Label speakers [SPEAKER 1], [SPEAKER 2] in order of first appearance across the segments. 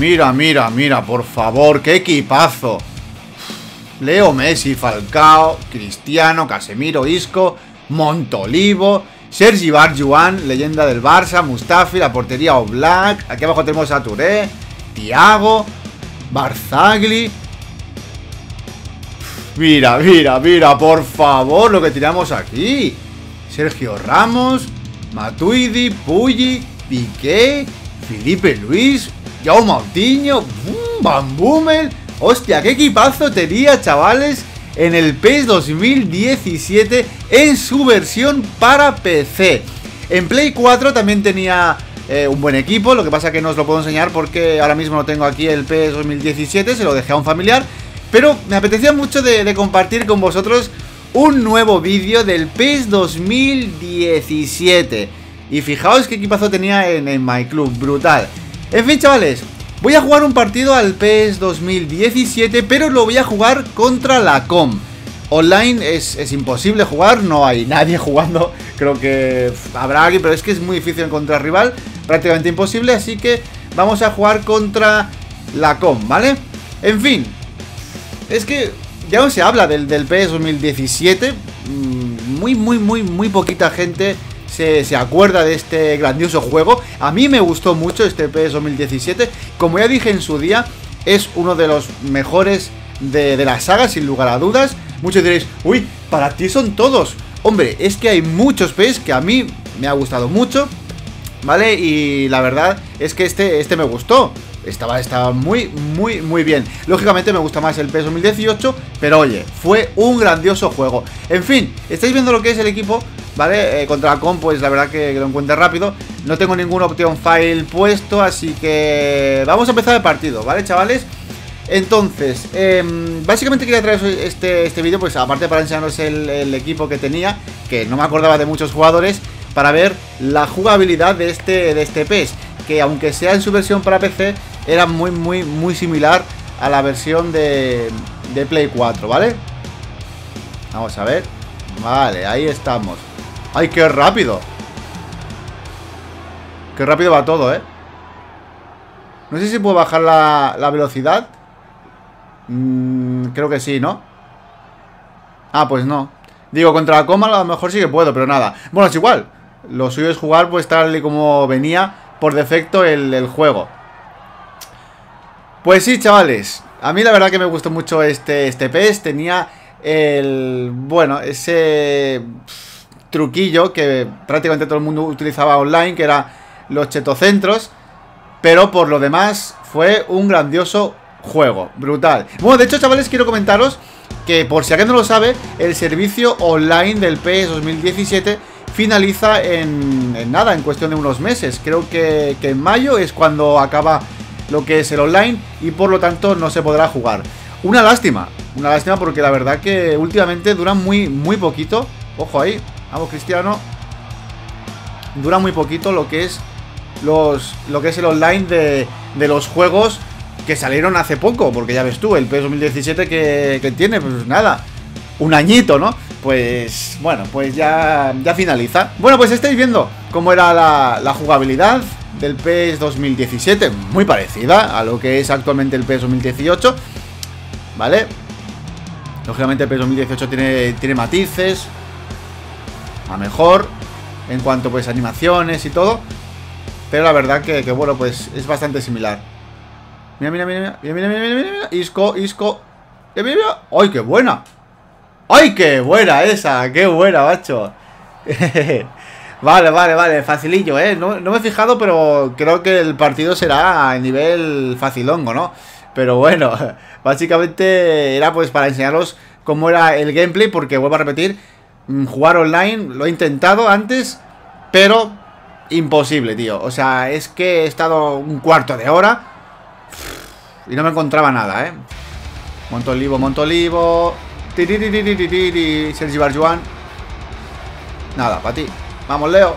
[SPEAKER 1] Mira, mira, mira, por favor, qué equipazo. Leo Messi, Falcao, Cristiano, Casemiro, Isco, Montolivo, Sergi Barjuan, leyenda del Barça, Mustafi, la portería Oblak, aquí abajo tenemos a Touré, Thiago, Barzagli. Mira, mira, mira, por favor, lo que tiramos aquí. Sergio Ramos, Matuidi, Pulli, Piqué, Felipe Luis, Jaume Moutinho, Van Boomel. Hostia, qué equipazo tenía, chavales, en el PES 2017 en su versión para PC. En Play 4 también tenía eh, un buen equipo, lo que pasa que no os lo puedo enseñar porque ahora mismo no tengo aquí el PES 2017, se lo dejé a un familiar. Pero me apetecía mucho de, compartir con vosotros un nuevo vídeo del PES 2017. Y fijaos qué equipazo tenía en, en Club, brutal. En fin, chavales, Voy a jugar un partido al PES 2017, pero lo voy a jugar contra la COM. Online es, imposible jugar, no hay nadie jugando. Creo que habrá alguien, pero es que es muy difícil encontrar rival. Prácticamente imposible, así que vamos a jugar contra la COM, ¿vale? En fin, es que ya no se habla del, del PES 2017. Mm, muy, muy, muy, muy poquita gente se, acuerda de este grandioso juego. A mí me gustó mucho este PS 2017. Como ya dije en su día, es uno de los mejores de, la saga, sin lugar a dudas. Muchos diréis, uy, para ti son todos. Hombre, es que hay muchos PS que a mí me ha gustado mucho. ¿Vale? Y la verdad es que este, este me gustó. Estaba, estaba muy, muy, muy bien. Lógicamente me gusta más el PS 2018, pero oye, fue un grandioso juego. En fin, estáis viendo lo que es el equipo. ¿Vale? Eh, contra la pues la verdad que, lo encuentre rápido. No tengo ningún option file puesto, así que vamos a empezar el partido, ¿vale, chavales? Entonces, em, básicamente quería traer este, este vídeo, pues aparte para enseñaros el, equipo que tenía, que no me acordaba de muchos jugadores, para ver la jugabilidad de este, de este PES, que aunque sea en su versión para PC, era muy, muy, muy similar a la versión de, de Play 4, ¿vale? Vamos a ver. Vale, ahí estamos. ¡Ay, qué rápido! Qué rápido va todo, ¿eh? No sé si puedo bajar la, velocidad. Mm, creo que sí, ¿no? Ah, pues no. Digo, contra la coma a lo mejor sí que puedo, pero nada. Bueno, es igual. Lo suyo es jugar pues tal y como venía por defecto el, el juego. Pues sí, chavales. A mí la verdad que me gustó mucho este, este PES. Tenía el... Bueno, ese truquillo que prácticamente todo el mundo utilizaba online, que era los chetocentros. Pero por lo demás fue un grandioso juego, brutal. Bueno, de hecho, chavales, quiero comentaros que por si alguien no lo sabe, el servicio online del PS 2017 finaliza en, nada, en cuestión de unos meses. Creo que, que en mayo es cuando acaba lo que es el online y por lo tanto no se podrá jugar. Una lástima, una lástima porque la verdad que últimamente dura muy, muy poquito. Ojo ahí, Vamos, Cristiano. Dura muy poquito lo que es los lo que es el online de, de los juegos que salieron hace poco, porque ya ves tú, el PS 2017 que, que tiene, pues nada, un añito, ¿no? Pues bueno, pues ya, ya finaliza. Bueno, pues estáis viendo cómo era la, la, jugabilidad del PS 2017, muy parecida a lo que es actualmente el PS 2018, ¿vale? Lógicamente el PS 2018 tiene, tiene matices, mejor en cuanto pues animaciones y todo. Pero la verdad que, bueno, pues es bastante similar. Mira, mira, mira, mira, mira, mira, mira, mira. Isco, Isco. Mira, mira, ¡Ay, qué buena! ¡Ay, qué buena esa! ¡Qué buena, macho! vale, vale, vale, facilillo, ¿eh? No, no, me he fijado, pero creo que el partido será a nivel facilongo, ¿no? Pero bueno, básicamente era pues para enseñaros cómo era el gameplay, porque vuelvo a repetir, jugar online, lo he intentado antes, pero imposible, tío. O sea, es que he estado un cuarto de hora y no me encontraba nada, ¿eh? Montolivo, Montolivo. Sergi Barjuan. Nada, para ti. Vamos, Leo.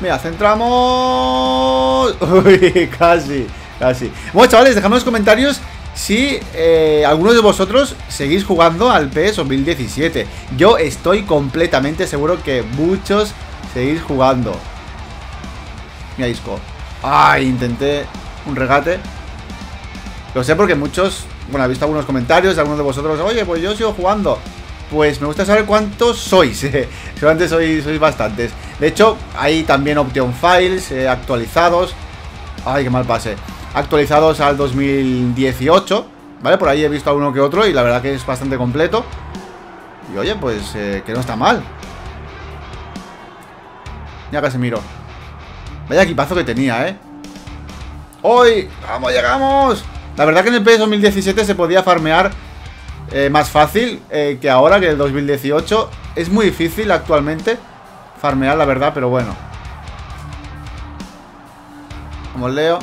[SPEAKER 1] Mira, centramos. Uy, casi, casi. Bueno, chavales, dejadme en los comentarios si eh, algunos de vosotros seguís jugando al PS 2017. Yo estoy completamente seguro que muchos seguís jugando. Mira, Isco. Ay, intenté un regate. Lo sé porque muchos, bueno, he visto algunos comentarios de algunos de vosotros, oye, pues yo sigo jugando. Pues me gusta saber cuántos sois. Seguramente sois, sois bastantes. De hecho, hay también Option Files eh, actualizados. Ay, qué mal pase. Actualizados al 2018. ¿Vale? Por ahí he visto alguno que otro y la verdad que es bastante completo. Y oye, pues eh, que no está mal. Ya casi miro. Vaya equipazo que tenía, ¿eh? ¡Hoy! ¡Vamos, llegamos! La verdad que en el PS 2017 se podía farmear eh, más fácil eh, que ahora, que el 2018. Es muy difícil actualmente farmear, la verdad, pero bueno. Vamos, Leo.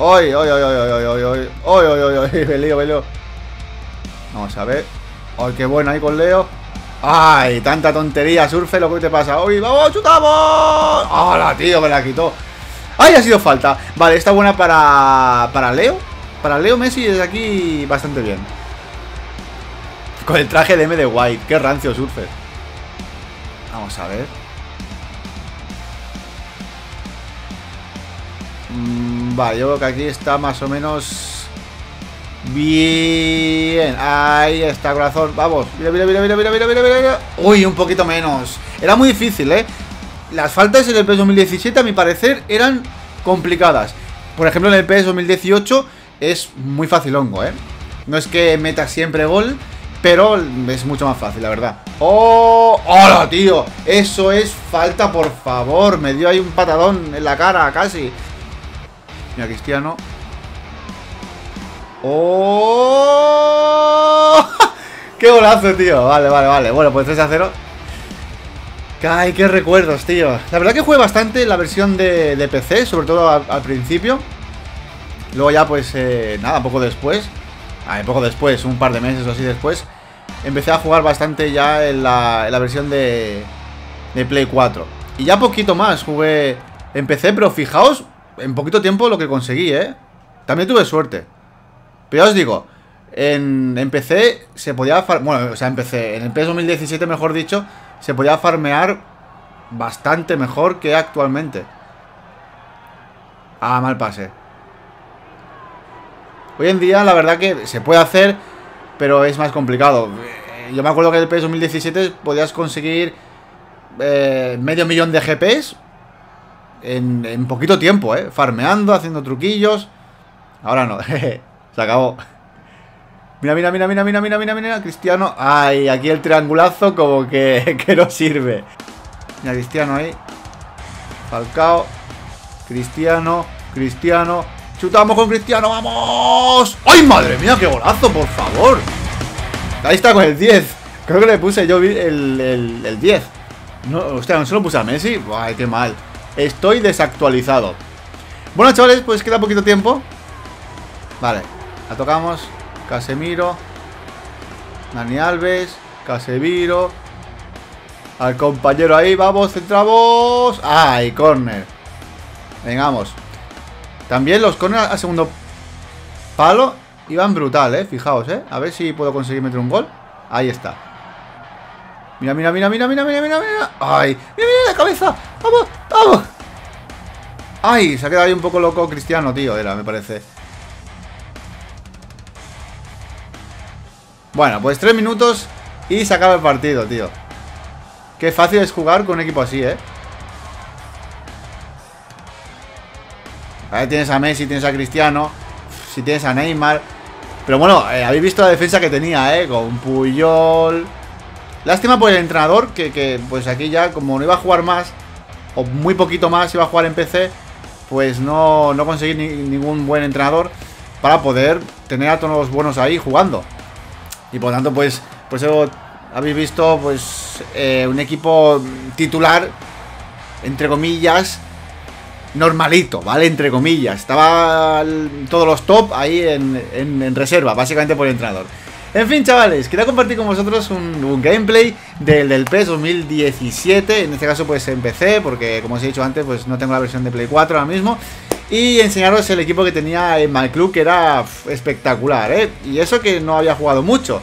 [SPEAKER 1] ¡Ay, ay, ay, ay, ay, ay, ay! ¡Ay, ay, ay, ay! ¡Me lío, me lío! Vamos a ver. ¡Ay, qué bueno ahí con Leo! ¡Ay! ¡Tanta tontería, Surfe! ¿Lo que te pasa? ¡Uy, vamos, chutamos! ¡Hala, tío! Me la quitó. ¡Ay, ha sido falta! Vale, está buena para, para Leo. Para Leo Messi desde aquí bastante bien. Con el traje de M de White. ¡Qué rancio, Surfer! Vamos a ver. Vale, yo creo que aquí está más o menos Bien, ahí está, corazón. Vamos, mira, mira, mira, mira, mira, mira, mira, mira. Uy, un poquito menos. Era muy difícil, ¿eh? Las faltas en el PS 2017, a mi parecer, eran complicadas. Por ejemplo, en el PS 2018 es muy fácil hongo, ¿eh? No es que meta siempre gol, pero es mucho más fácil, la verdad. ¡Oh! ¡Hola, tío! Eso es falta, por favor. Me dio ahí un patadón en la cara, casi. Mira, Cristiano. ¡Oh! ¡Qué golazo, tío! Vale, vale, vale. Bueno, pues 3 a 0. ¡Ay, qué recuerdos, tío! La verdad que jugué bastante la versión de, PC, sobre todo al, principio. Luego ya, pues, eh, nada, poco después. Ah, poco después, un par de meses o así después. Empecé a jugar bastante ya en la, en la versión de, de Play 4. Y ya poquito más jugué en PC, pero fijaos en poquito tiempo lo que conseguí, ¿eh? También tuve suerte. Pero ya os digo, en, PC se podía... Bueno, o sea, en PC, en el PS 2017, mejor dicho, se podía farmear bastante mejor que actualmente. Ah, mal pase. Hoy en día, la verdad que se puede hacer, pero es más complicado. Eh, yo me acuerdo que en el PS 2017 podías conseguir eh, medio millón de GPs en, poquito tiempo, ¿eh? Farmeando, haciendo truquillos. Ahora no, Se acabó. Mira, mira, mira, mira, mira, mira, mira, mira, Cristiano. Ay, aquí el triangulazo como que, que no sirve. Mira, Cristiano ahí. Falcao. Cristiano. Cristiano. Chutamos con Cristiano, ¡vamos! ¡Ay, madre mía, qué golazo, por favor! Ahí está con el 10. Creo que le puse yo el, el, el 10. No, hostia, no se lo puse a Messi. Ay, qué mal. Estoy desactualizado. Bueno, chavales, pues queda poquito tiempo. Vale, la tocamos. Casemiro. Dani Alves. Casemiro. Al compañero ahí. Vamos, centramos. ¡Ay, corner! Vengamos. También los corners al segundo palo iban brutal, ¿eh? Fijaos, ¿eh? A ver si puedo conseguir meter un gol. Ahí está. Mira, mira, mira, mira, mira, mira, mira, mira. ¡Ay! ¡Mira, mira la cabeza! ¡Vamos, vamos! ¡Ay! Se ha quedado ahí un poco loco Cristiano, tío, era, me parece. Bueno, pues tres minutos y se acaba el partido, tío. Qué fácil es jugar con un equipo así, ¿eh? Ahí tienes a Messi, tienes a Cristiano, si tienes a Neymar. Pero bueno, eh, habéis visto la defensa que tenía, ¿eh? Con Puyol. Lástima por el entrenador, que, que, pues aquí ya, como no iba a jugar más, o muy poquito más iba a jugar en PC, pues no, no conseguí ningún buen entrenador para poder tener a todos los buenos ahí jugando. Y por tanto, pues, pues habéis visto pues eh, un equipo titular, entre comillas, normalito, ¿vale? Entre comillas. Estaba todos los top ahí en, reserva, básicamente por el entrenador. En fin, chavales, quería compartir con vosotros un, gameplay del, del PES 2017. En este caso, pues empecé, porque como os he dicho antes, pues no tengo la versión de Play 4 ahora mismo. Y enseñaros el equipo que tenía en My Club, que era espectacular, ¿eh? Y eso que no había jugado mucho.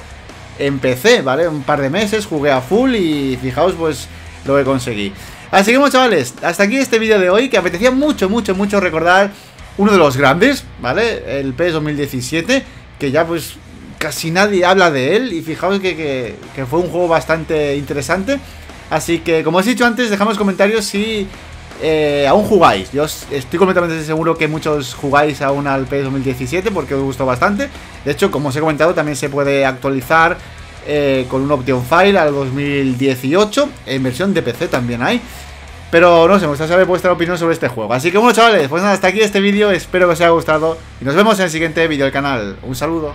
[SPEAKER 1] Empecé, ¿vale? Un par de meses, jugué a full y fijaos pues lo que conseguí. Así que bueno, chavales, hasta aquí este vídeo de hoy, que apetecía mucho, mucho, mucho recordar uno de los grandes, ¿vale? El PES 2017, que ya pues casi nadie habla de él, y fijaos que, fue un juego bastante interesante. Así que, como os he dicho antes, dejamos comentarios si eh, aún jugáis. Yo estoy completamente seguro que muchos jugáis aún al PS 2017 porque os gustó bastante. De hecho, como os he comentado, también se puede actualizar eh, con un option file al 2018. En versión de PC también hay. Pero no sé, me gustaría saber vuestra opinión sobre este juego. Así que bueno, chavales, pues nada, hasta aquí este vídeo. Espero que os haya gustado. Y nos vemos en el siguiente vídeo del canal. Un saludo.